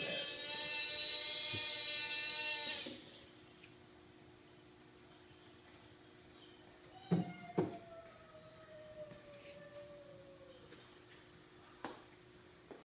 Yes.